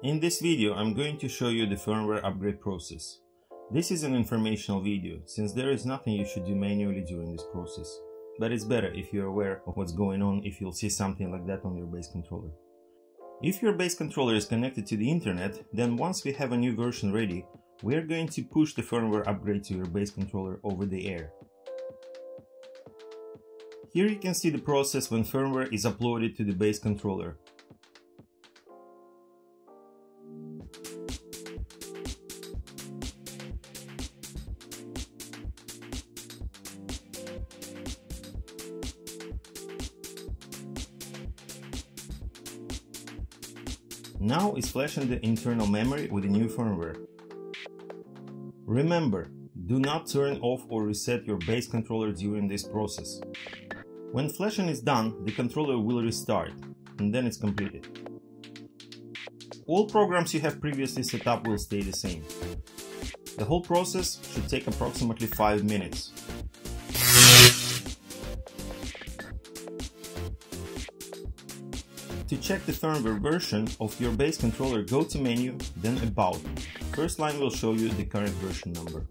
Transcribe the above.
In this video, I'm going to show you the firmware upgrade process. This is an informational video, since there is nothing you should do manually during this process. But it's better if you're aware of what's going on if you'll see something like that on your base controller. If your base controller is connected to the internet, then once we have a new version ready, we are going to push the firmware upgrade to your base controller over the air. Here you can see the process when firmware is uploaded to the base controller. Now it's flashing the internal memory with the new firmware. Remember, do not turn off or reset your base controller during this process. When flashing is done, the controller will restart, and then it's completed. All programs you have previously set up will stay the same. The whole process should take approximately 5 minutes. To check the firmware version of your base controller, go to menu, then About. First line will show you the current version number.